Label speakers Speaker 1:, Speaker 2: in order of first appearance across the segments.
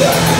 Speaker 1: Yeah!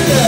Speaker 1: Thank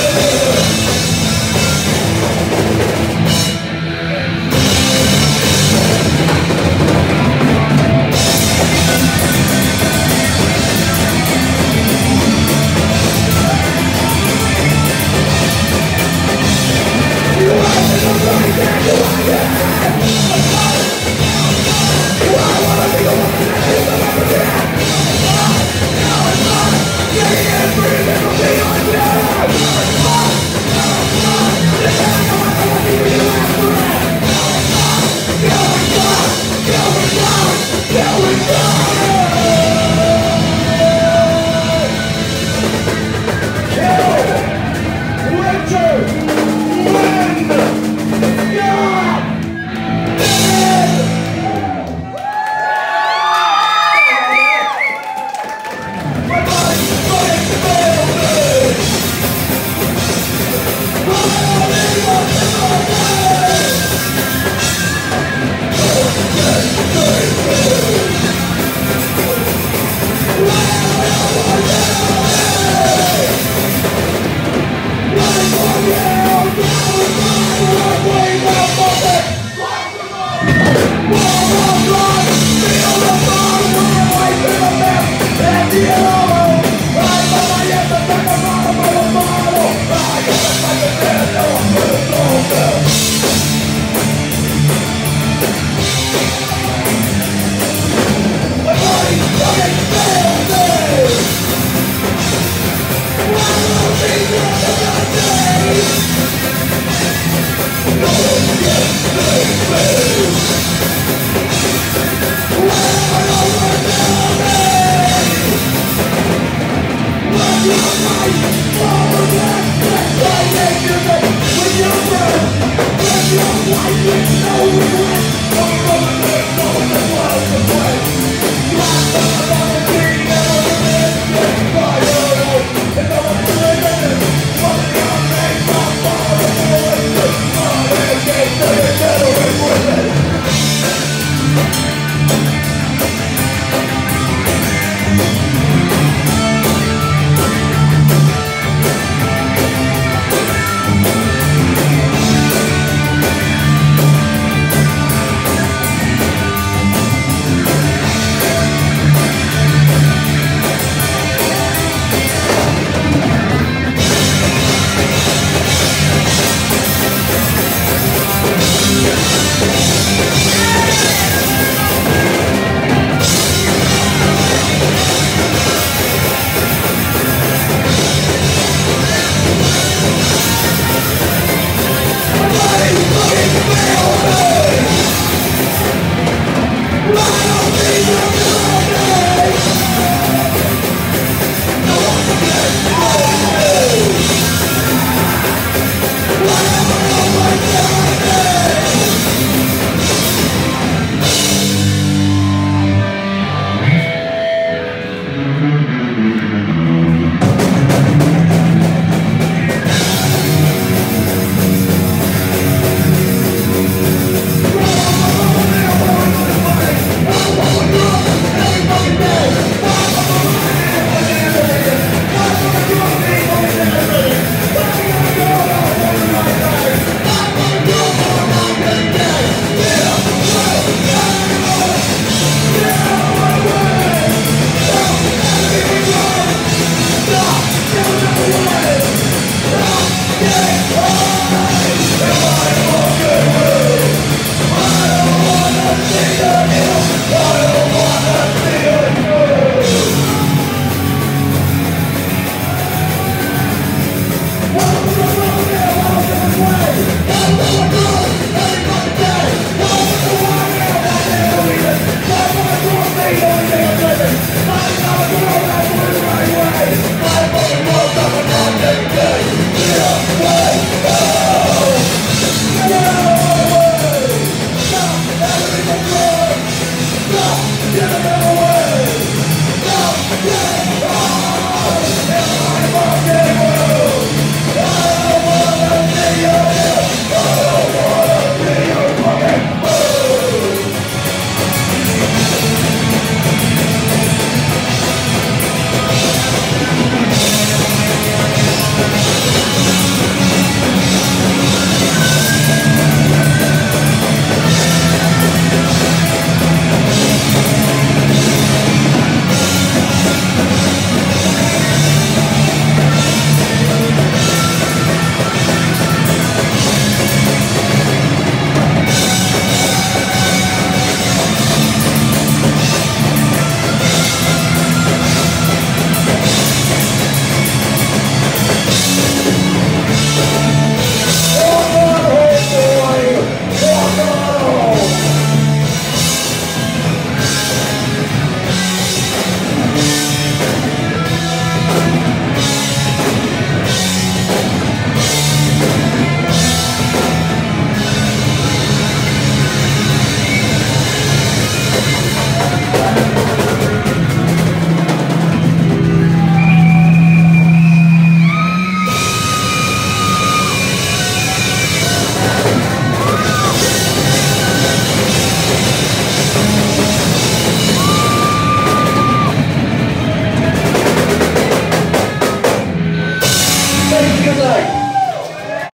Speaker 1: Yeah.